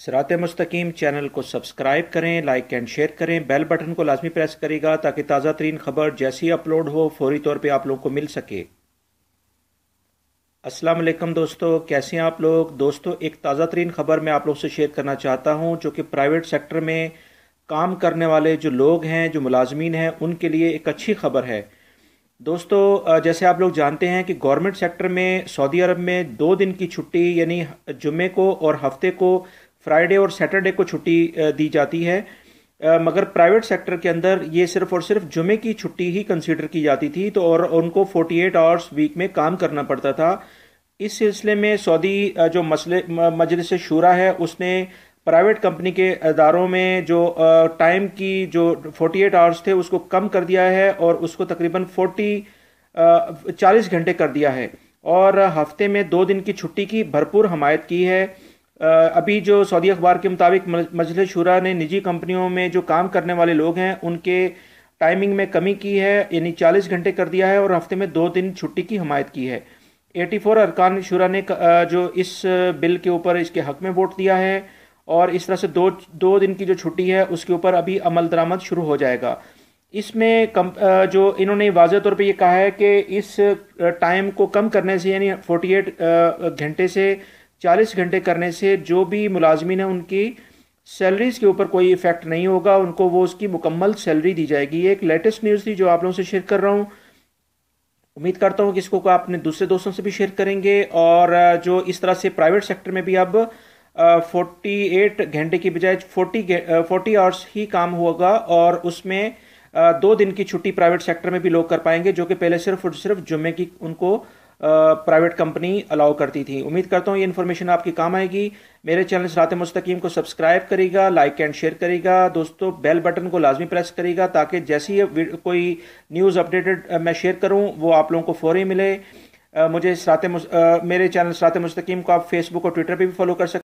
सरात मुस्तकीम, channel को subscribe करें, like and share करें, बेल बटन को लाजमी प्रेस करेगा ताकि ताज़ा तरीन खबर जैसी अपलोड हो, फौरी तौर पर आप लोगों को मिल सके। असलम दोस्तों, कैसे हैं आप लोग? दोस्तों, एक ताज़ा तरीन खबर मैं आप लोग से शेयर करना चाहता हूँ, जो कि प्राइवेट सेक्टर में काम करने वाले जो लोग हैं, जो मुलाजमीन हैं, उनके लिए एक अच्छी खबर है। दोस्तों जैसे आप लोग जानते हैं कि गवर्नमेंट सेक्टर में, सऊदी अरब में दो दिन की छुट्टी, यानी जुमे को और हफ़्ते को फ्राइडे और सैटरडे को छुट्टी दी जाती है। मगर प्राइवेट सेक्टर के अंदर ये सिर्फ़ और सिर्फ़ जुमे की छुट्टी ही कंसीडर की जाती थी तो और उनको 48 आवर्स वीक में काम करना पड़ता था। इस सिलसिले में सऊदी जो मसले मजलिस शुरा है, उसने प्राइवेट कंपनी के अदारों में जो टाइम की जो 48 आवर्स थे, उसको कम कर दिया है और उसको तकरीबन 40 चालीस घंटे कर दिया है। और हफ़्ते में दो दिन की छुट्टी की भरपूर हमायत की है। अभी जो सऊदी अखबार के मुताबिक मजलिस शुरा ने निजी कंपनियों में जो काम करने वाले लोग हैं, उनके टाइमिंग में कमी की है, यानी 40 घंटे कर दिया है और हफ़्ते में दो दिन छुट्टी की हमायत की है। 84 अरकान शुरा ने जो इस बिल के ऊपर इसके हक में वोट दिया है और इस तरह से दो दो दिन की जो छुट्टी है, उसके ऊपर अभी अमल दरामद शुरू हो जाएगा। इसमें कम जो इन्होंने वाज तौर पे ये कहा है कि इस टाइम को कम करने से, यानी 48 घंटे से चालीस घंटे करने से जो भी मुलाजमीन है, उनकी सैलरीज के ऊपर कोई इफ़ेक्ट नहीं होगा, उनको वो उसकी मुकम्मल सैलरी दी जाएगी। ये एक लेटेस्ट न्यूज़ थी जो आप लोगों से शेयर कर रहा हूँ। उम्मीद करता हूँ कि इसको आप अपने दूसरे दोस्तों से भी शेयर करेंगे और जो इस तरह से प्राइवेट सेक्टर में भी अब फोर्टी एट घंटे की बजाय फोर्टी फोर्टी आवर्स ही काम होगा और उसमें दो दिन की छुट्टी प्राइवेट सेक्टर में भी लोग कर पाएँगे, जो कि पहले सिर्फ़ और सिर्फ़ जुम्मे की उनको प्राइवेट कंपनी अलाउ करती थी। उम्मीद करता हूँ ये इन्फॉर्मेशन आपकी काम आएगी। मेरे चैनल सरात मुस्तकीम को सब्सक्राइब करेगा लाइक एंड शेयर करेगा। दोस्तों बेल बटन को लाजमी प्रेस करेगा ताकि जैसी कोई न्यूज़ अपडेटेड मैं शेयर करूँ, वो आप लोगों को फौरी मिले। मुझे सरात मेरे चैनल सरात मुस्तकीम को आप फेसबुक और ट्विटर पर भी फॉलो कर सकते